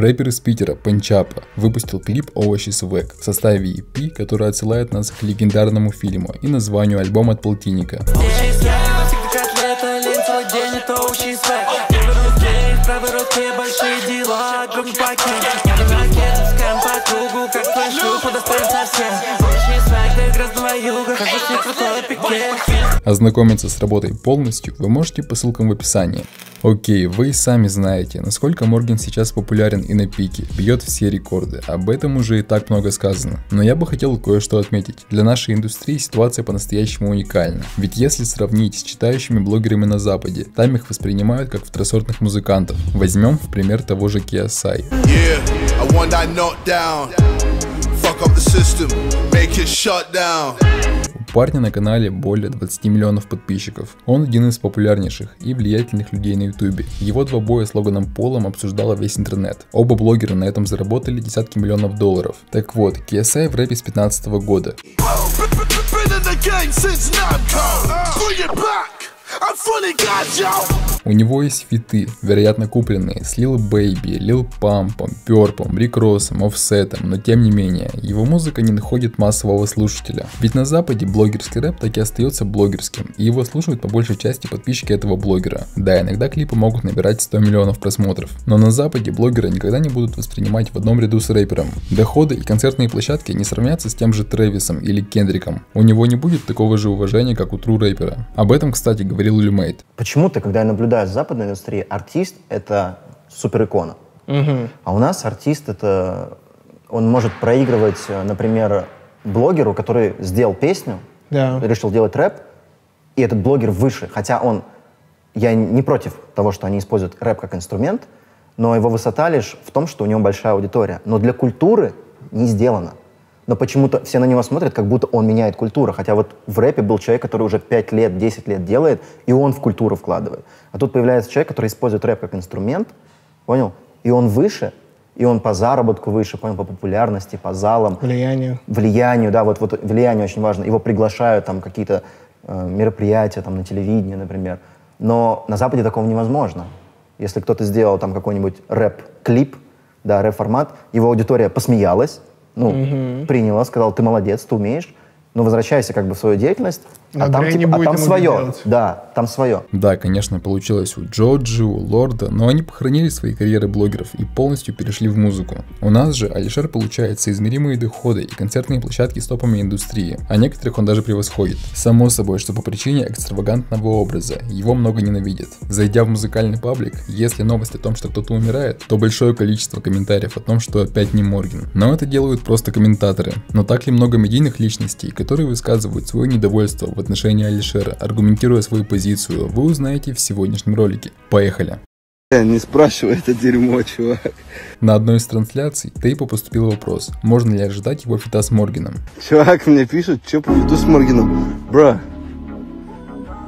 Рэпер из Питера, Панчапа, выпустил клип «Овощи Свек» в составе EP, который отсылает нас к легендарному фильму и названию альбома от полтинника. крутой пикет Ознакомиться с работой полностью вы можете по ссылкам в описании. Окей, вы сами знаете, насколько Морген сейчас популярен и на пике, бьет все рекорды, об этом уже и так много сказано. Но я бы хотел кое-что отметить. Для нашей индустрии ситуация по-настоящему уникальна. Ведь если сравнить с читающими блогерами на западе, там их воспринимают как второсортных музыкантов. Возьмем в пример того же Киасай. Yeah, парня на канале более 20 миллионов подписчиков. Он один из популярнейших и влиятельных людей на ютубе. Его два боя с Логаном Полом обсуждала весь интернет. Оба блогера на этом заработали десятки миллионов долларов. Так вот, KSI в рэпе с 15 года. У него есть фиты, вероятно купленные, с Lil Baby, Lil Pump'ом, Purp'ом, Рик Россом, Офсетом, но тем не менее, его музыка не находит массового слушателя. Ведь на западе блогерский рэп так и остается блогерским, и его слушают по большей части подписчики этого блогера. Да, иногда клипы могут набирать 100 миллионов просмотров, но на западе блогеры никогда не будут воспринимать в одном ряду с рэпером. Доходы и концертные площадки не сравнятся с тем же Трэвисом или Кендриком. У него не будет такого же уважения, как у тру рэпера. Об этом, кстати, говорил Люмейт. Почему-то, когда я наблюдаю за западной индустрии, артист — это супер икона. Угу. А у нас артист — это... Он может проигрывать, например, блогеру, который сделал песню, да. решил делать рэп, и этот блогер выше, хотя он... Я не против того, что они используют рэп как инструмент, но его высота лишь в том, что у него большая аудитория. Но для культуры не сделано но почему-то все на него смотрят, как будто он меняет культуру. Хотя вот в рэпе был человек, который уже 5 лет, 10 лет делает, и он в культуру вкладывает. А тут появляется человек, который использует рэп как инструмент, понял? И он выше, и он по заработку выше, понял, по популярности, по залам. Влиянию. Влиянию, да, вот, вот влияние очень важно. Его приглашают там какие-то э, мероприятия там на телевидении, например. Но на Западе такого невозможно. Если кто-то сделал там какой-нибудь рэп-клип, да, рэп-формат, его аудитория посмеялась, ну, угу. приняла, сказала, ты молодец, ты умеешь, но возвращайся как бы в свою деятельность, а, а там, типа, а там свое. Да, там свое. Да, конечно, получилось у Джоджи, у Лорда, но они похоронили свои карьеры блогеров и полностью перешли в музыку. У нас же Алишер получает соизмеримые доходы и концертные площадки с топами индустрии, а некоторых он даже превосходит. Само собой, что по причине экстравагантного образа его много ненавидят. Зайдя в музыкальный паблик, если новость о том, что кто-то умирает, то большое количество комментариев о том, что опять не Морген. Но это делают просто комментаторы. Но так ли много медийных личностей, которые высказывают свое недовольство в отношении Алишера, аргументируя свою позицию, вы узнаете в сегодняшнем ролике. Поехали! Не спрашивай это дерьмо, чувак. На одной из трансляций Тейпу поступил вопрос, можно ли ожидать его фита с Морганом. Чувак мне пишет, что по фиту с Морганом. Бра.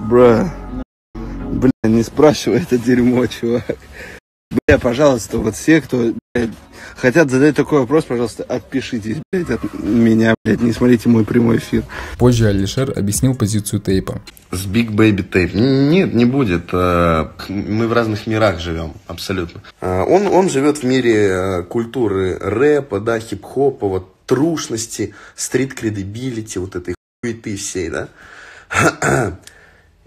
Бра. Бля, не спрашивай это дерьмо, чувак. Бля, пожалуйста, вот все, кто блядь, хотят задать такой вопрос, пожалуйста, отпишитесь, блядь, от меня, блядь, не смотрите мой прямой эфир. Позже Алишер объяснил позицию тейпа. С Big Baby Tape. Нет, не будет. Э, мы в разных мирах живем, абсолютно. Э, он, он живет в мире э, культуры рэпа, да, хип-хопа, вот трушности, стрит-кредибилити, вот этой хуеты всей, да.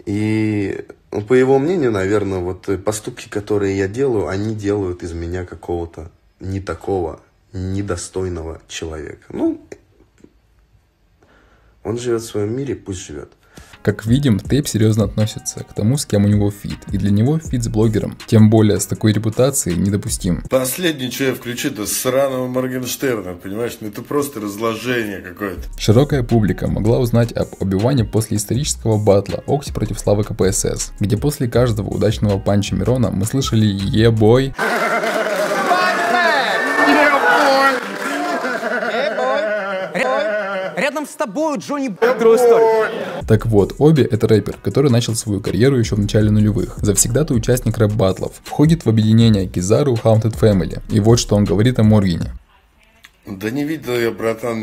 И ну, по его мнению, наверное, вот поступки, которые я делаю, они делают из меня какого-то не такого, недостойного человека. Ну, он живет в своем мире, пусть живет. Как видим, Тейп серьезно относится к тому, с кем у него фит, и для него фит с блогером, тем более с такой репутацией, недопустим. Последнее, что я включу, это сраного Моргенштерна, понимаешь? Ну это просто разложение какое-то. Широкая публика могла узнать об Оби-Ване после исторического батла Окси против Славы КПСС, где после каждого удачного панча Мирона мы слышали «Е-бой», рядом с тобой, Джонни Story. Так вот, Оби — это рэпер, который начал свою карьеру еще в начале нулевых. Завсегда-то участник рэп-батлов. Входит в объединение Кизару Haunted Family. И вот что он говорит о Моргене. Да не видел я, братан,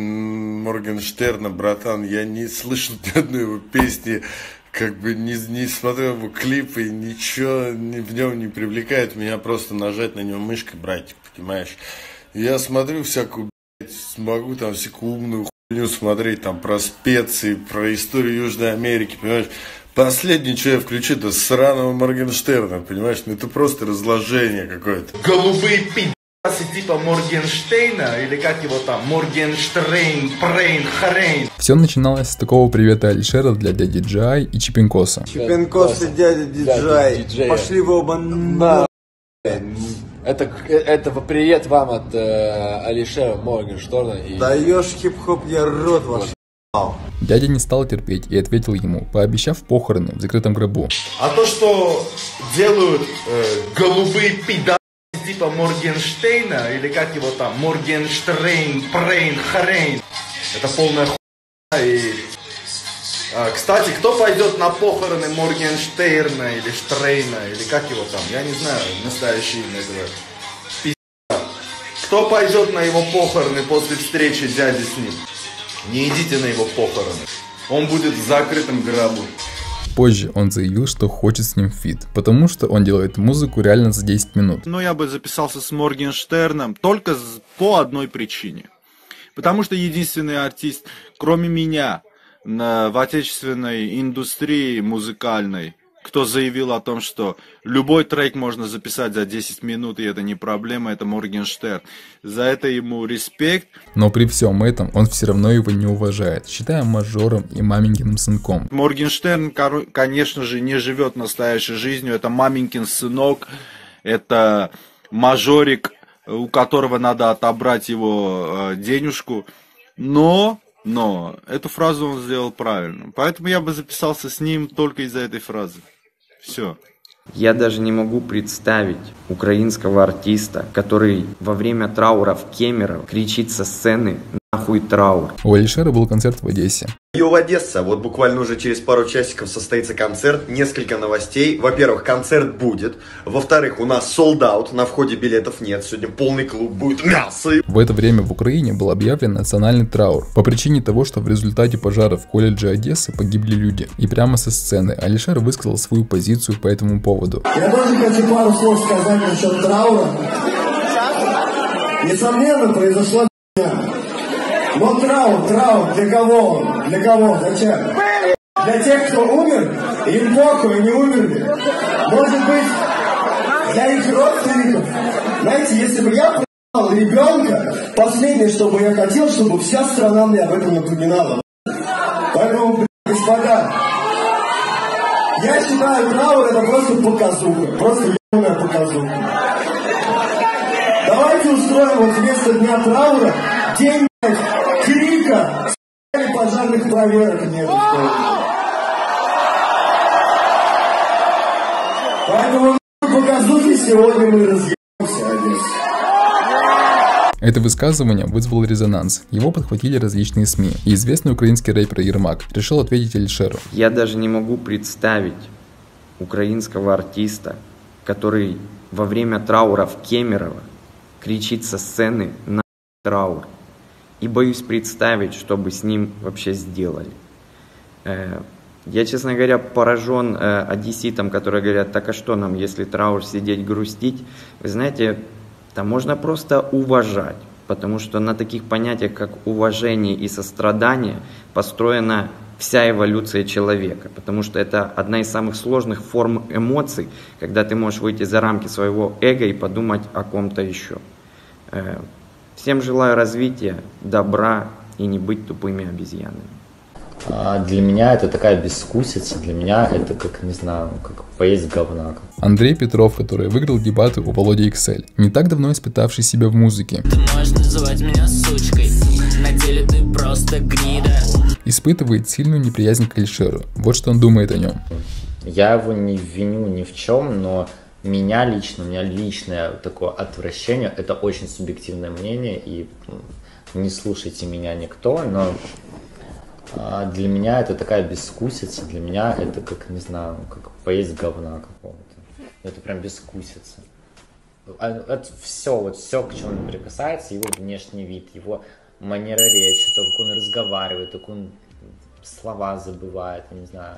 Моргенштерна, братан. Я не слышал ни одной его песни. как бы не, не смотрел его клипы, ничего не, в нем не привлекает меня просто нажать на него мышкой, братик, понимаешь? Я смотрю всякую, блядь, смогу там всякую умную хуйню смотреть, там про специи, про историю Южной Америки, понимаешь? Последнее, что я включу, это сраного Моргенштерна, понимаешь? Ну это просто разложение какое-то. Голубые пи***сы типа Моргенштейна, или как его там, Моргенштрейн, Прейн, Хрейн. Все начиналось с такого привета Алишера для дяди Джей и Чипинкоса. Чипенкос и дядя Джей. Пошли вы оба на... Это, это привет вам от э, Алишера Моргенштерна. И... Даешь хип-хоп, я рот ваш. Дядя не стал терпеть и ответил ему, пообещав похороны в закрытом гробу. А то, что делают э, голубые пидасы типа Моргенштейна, или как его там, Моргенштрейн, Прейн, Хрейн, это полная хуйня. И, кстати, кто пойдет на похороны Моргенштерна или Штрейна, или как его там, я не знаю настоящее имя этого пизда. Кто пойдет на его похороны после встречи дяди с ним? Не идите на его похороны. Он будет в закрытом гробу. Позже он заявил, что хочет с ним фит, потому что он делает музыку реально за 10 минут. Но я бы записался с Моргенштерном только по одной причине. Потому что единственный артист, кроме меня, в отечественной индустрии музыкальной, кто заявил о том, что любой трек можно записать за 10 минут, и это не проблема, это Моргенштерн. За это ему респект. Но при всем этом он все равно его не уважает, считая мажором и маменькиным сынком. Моргенштерн, конечно же, не живет настоящей жизнью. Это маменькин сынок, это мажорик, у которого надо отобрать его э, денежку. Но, но, эту фразу он сделал правильно. Поэтому я бы записался с ним только из-за этой фразы. Все. Я даже не могу представить украинского артиста, который во время траура в Кемерово кричит со сцены «Нахуй траур». У Алишера был концерт в Одессе. Йо, Одесса, вот буквально уже через пару часиков состоится концерт, несколько новостей. Во-первых, концерт будет. Во-вторых, у нас sold out, на входе билетов нет, сегодня полный клуб, будет мясо. В это время в Украине был объявлен национальный траур по причине того, что в результате пожара в колледже Одессы погибли люди. И прямо со сцены Алишер высказал свою позицию по этому поводу. Я тоже хочу пару слов сказать насчет траура. Несомненно, произошла х**ня. Но траур, траур, для кого? Для кого? Зачем? Для тех, кто умер, им похуй, не умерли. Может быть, для их родственников. Знаете, если бы я проебал ребенка, последнее, что бы я хотел, чтобы вся страна мне об этом напоминала. Поэтому, блядь, господа, я считаю, траур это просто показуха. Просто ебаная показуха. Давайте устроим вот вместо дня траура день пожарных проверок нет. Поэтому нахуй показухи сегодня мы разъебемся, Одесса. Это высказывание вызвало резонанс. Его подхватили различные СМИ. И известный украинский рэпер Ермак решил ответить Алишеру. Я даже не могу представить украинского артиста, который во время траура в Кемерово кричит со сцены на траур. И боюсь представить, что бы с ним вообще сделали. Э, Я, честно говоря, поражен э, которые говорят, так а что нам, если траур сидеть грустить? Вы знаете, там можно просто уважать, потому что на таких понятиях, как уважение и сострадание, построена вся эволюция человека, потому что это одна из самых сложных форм эмоций, когда ты можешь выйти за рамки своего эго и подумать о ком-то еще. Э, Всем желаю развития, добра и не быть тупыми обезьянами. А Для меня это такая бескусица, для меня это как, не знаю, как поесть говна. Андрей Петров, который выиграл дебаты у Володи XL, не так давно испытавший себя в музыке, Можешь называть меня сучкой На деле ты просто гнида испытывает сильную неприязнь к Алишеру. Вот что он думает о нем. Я его не виню ни в чем, но меня лично, у меня личное такое отвращение, это очень субъективное мнение, и не слушайте меня никто, но а, для меня это такая бескусица, для меня это как, не знаю, как поесть говна какого-то. Это прям бескусица. А, Это все, вот все, к чему он прикасается, его внешний вид, его манера речи, то, как он разговаривает, как он слова забывает, не знаю.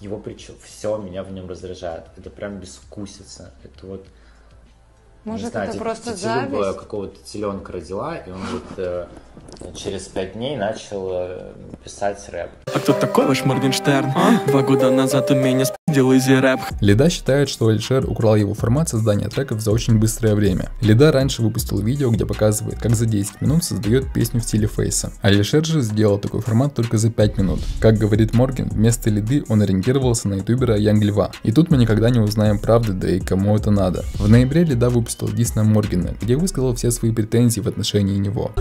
Его причем все меня в нем раздражает. Это прям бескусица. Это вот Может, не знаю, это те- просто зависть? какого-то теленка родила, и он вот э, через пять дней начал э, писать рэп. А кто такой ваш Моргенштерн? Два года назад у меня рэп. Лида считает, что Алишер украл его формат создания треков за очень быстрое время. Лида раньше выпустил видео, где показывает, как за 10 минут создает песню в стиле фейса. Алишер же сделал такой формат только за 5 минут. Как говорит Морген, вместо Лиды он ориентировался на ютубера Янг Льва. И тут мы никогда не узнаем правды, да и кому это надо. В ноябре Лида выпустил дис на Моргена, где высказал все свои претензии в отношении него.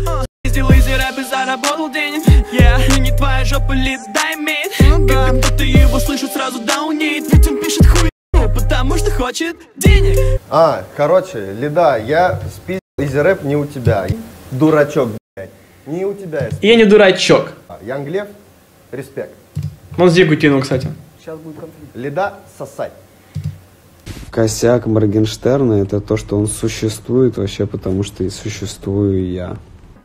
Спиздил easy рэп и заработал денег Yeah, и не твоя жопа лид, дай мид Когда кто-то его слышит, сразу даунит Ведь он пишет хуй, потому что хочет денег А, короче, Лида, я спиздил изи рэп не у тебя. Дурачок, блядь. Не у тебя. Я не дурачок. Янг Лев, респект. Он Зигу кинул, кстати. Сейчас будет конфликт. Лида, сосать. Косяк Моргенштерна это то, что он существует вообще, потому что и существую я.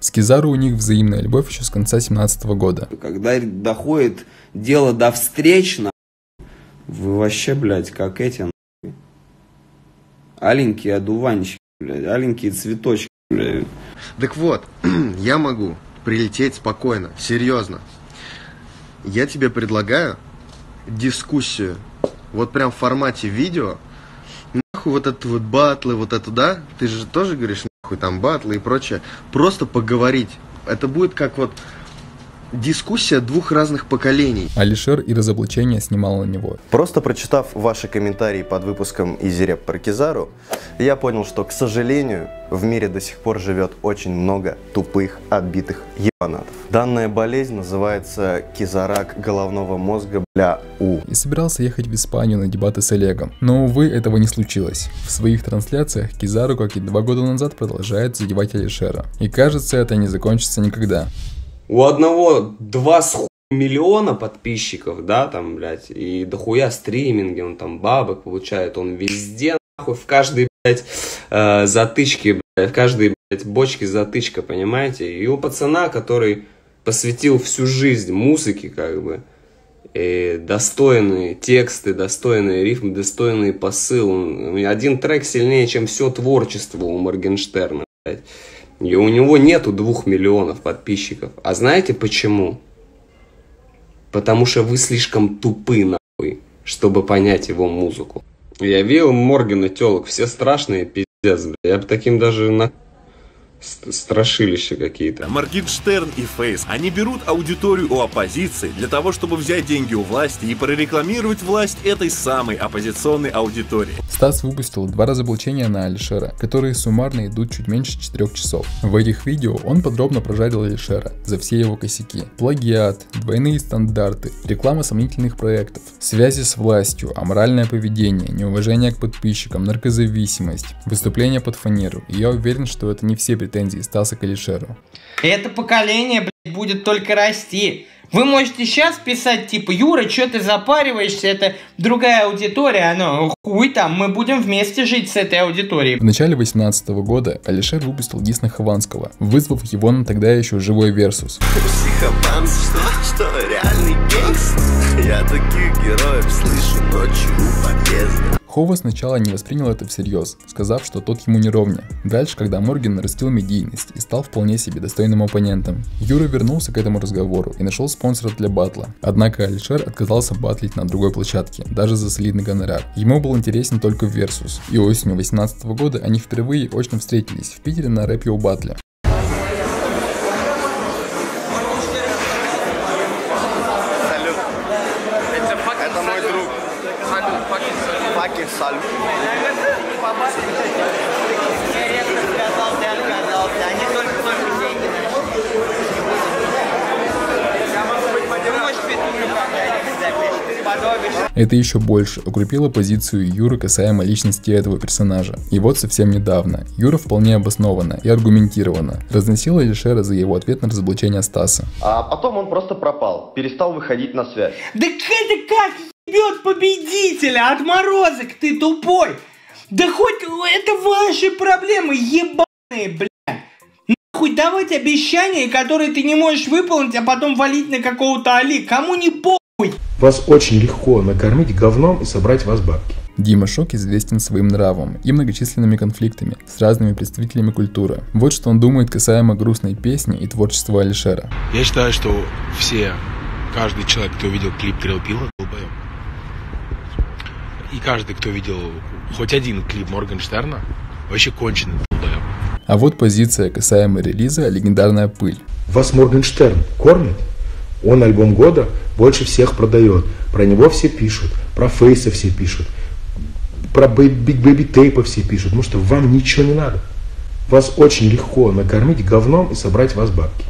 С Кизару у них взаимная любовь еще с конца 17 года. Когда доходит дело до встреч, на вы вообще, блядь, как эти, нахуй. Аленькие одуванчики, блядь, аленькие цветочки, блядь. Так вот, я могу прилететь спокойно, серьезно. Я тебе предлагаю дискуссию, вот прям в формате видео. Нахуй вот это вот батлы, вот это, да? Ты же тоже говоришь, нахуй там батлы и прочее. Просто поговорить. Это будет как вот дискуссия двух разных поколений. Алишер и разоблачение снимал на него. Просто прочитав ваши комментарии под выпуском Изиреп про Кизару, я понял, что, к сожалению, в мире до сих пор живет очень много тупых, отбитых ебанатов. Данная болезнь называется кизарак головного мозга бля у. И собирался ехать в Испанию на дебаты с Олегом. Но, увы, этого не случилось. В своих трансляциях Кизару, как и два года назад, продолжает задевать Алишера. И кажется, это не закончится никогда. У одного два с хуй миллиона подписчиков, да, там, блядь, и дохуя стриминги, он там бабок получает, он везде, нахуй, в каждой, блядь, э, затычке, блядь, в каждой, блядь, бочке затычка, понимаете? И у пацана, который посвятил всю жизнь музыке, как бы, и достойные тексты, достойные рифмы, достойный посыл. Один трек сильнее, чем все творчество у Моргенштерна, блядь. И у него нету двух миллионов подписчиков. А знаете почему? Потому что вы слишком тупы, нахуй, чтобы понять его музыку. Я видел Моргана телок, все страшные, пиздец, бля. Я бы таким даже на... ст- страшилища какие-то. Моргенштерн и Фейс, они берут аудиторию у оппозиции для того, чтобы взять деньги у власти и прорекламировать власть этой самой оппозиционной аудитории. Стас выпустил два разоблачения на Алишера, которые суммарно идут чуть меньше 4 часов. В этих видео он подробно прожарил Алишера за все его косяки. Плагиат, двойные стандарты, реклама сомнительных проектов, связи с властью, аморальное поведение, неуважение к подписчикам, наркозависимость, выступление под фанеру. И я уверен, что это не все претензии Стаса к Алишеру. Это поколение, блядь, будет только расти. Вы можете сейчас писать, типа, Юра, что ты запариваешься, это другая аудитория, оно, хуй там, мы будем вместе жить с этой аудиторией. В начале 2018 года Алишер выпустил дис на Хованского, вызвав его на тогда еще живой версус. Психопанк, что, что реальный гейст Я таких героев слышу ночью у подъезда Хова сначала не воспринял это всерьез, сказав, что тот ему не ровня. Дальше, когда Морген нарастил медийность и стал вполне себе достойным оппонентом, Юра вернулся к этому разговору и нашел спонсора для батла. Однако Алишер отказался батлить на другой площадке, даже за солидный гонорар. Ему был интересен только Versus. И осенью 2018 года они впервые очно встретились в Питере на рэп Йоу батле. Это еще больше укрепило позицию Юры касаемо личности этого персонажа. И вот совсем недавно Юра вполне обоснованно и аргументированно разносил Алишера за его ответ на разоблачение Стаса. А потом он просто пропал, перестал выходить на связь. Да это как ебет победителя, отморозок, ты тупой. Да хоть это ваши проблемы, ебаные, бля. Нахуй давать обещания, которые ты не можешь выполнить, а потом валить на какого-то Али. Кому не похуй. Вас очень легко накормить говном и собрать вас бабки. Дима Шок известен своим нравом и многочисленными конфликтами с разными представителями культуры. Вот что он думает касаемо грустной песни и творчества Алишера. Я считаю, что все, каждый человек, кто видел клип Трил Пила, долбоеб. И каждый, кто видел хоть один клип Моргенштерна, вообще конченый долбоеб. А вот позиция касаемо релиза «Легендарная пыль». Вас Моргенштерн кормит? Он альбом года больше всех продает. Про него все пишут, про Фейса все пишут, про Биг Бэби Тейпа все пишут, потому что вам ничего не надо. Вас очень легко накормить говном и собрать вас бабки.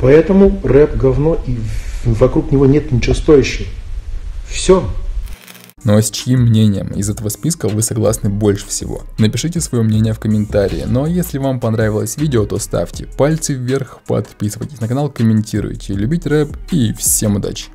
Поэтому рэп говно и вокруг него нет ничего стоящего. Все. Ну а с чьим мнением из этого списка вы согласны больше всего? Напишите свое мнение в комментарии. Ну а если вам понравилось видео, то ставьте пальцы вверх, подписывайтесь на канал, комментируйте, любите рэп и всем удачи!